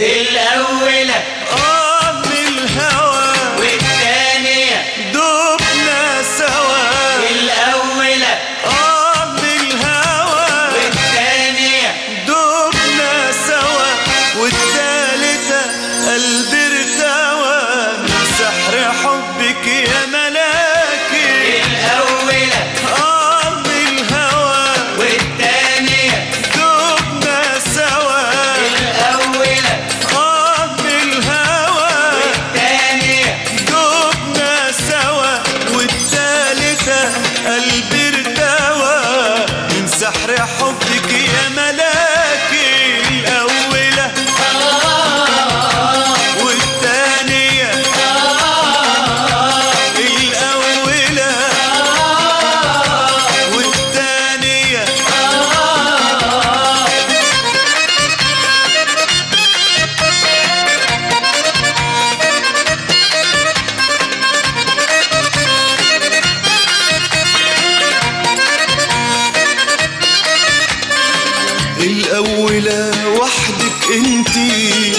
الأولى. سحر انتي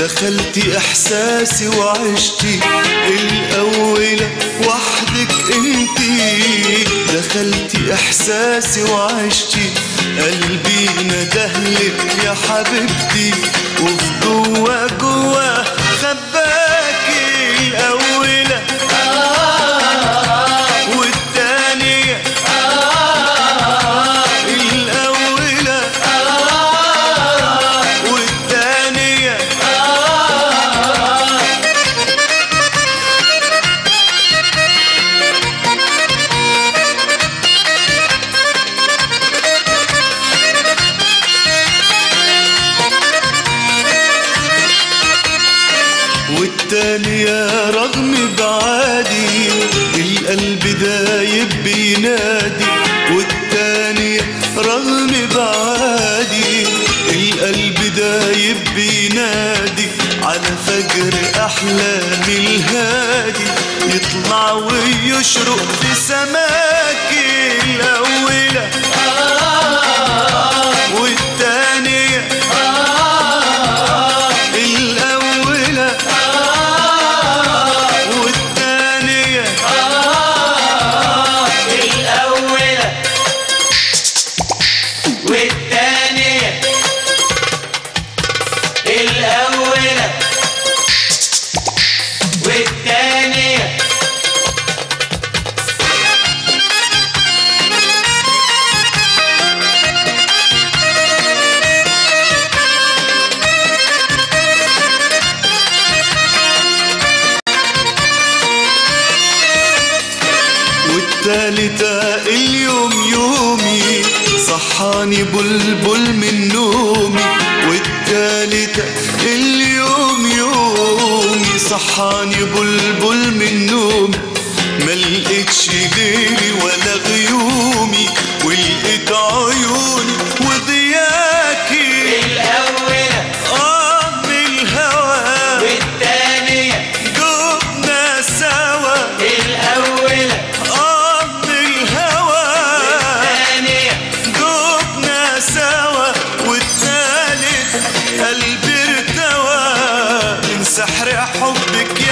دخلتي إحساسي وعشتي الأولى وحدك انتي دخلتي إحساسي وعشتي قلبي ندهلك يا حبيبتي وفي جوا جوا والتانية رغم بعادي القلب دايب بينادي. والتانية رغم بعادي القلب دايب بينادي. على فجر أحلامي الهادي يطلع ويشرق في سماكي. الأولى والتالتة اليوم يومي صحاني بلبل من نومي. والتالتة اليوم يومي صحاني بلبل من نومي. ما لقيتش غيري ولا غيومي. حبك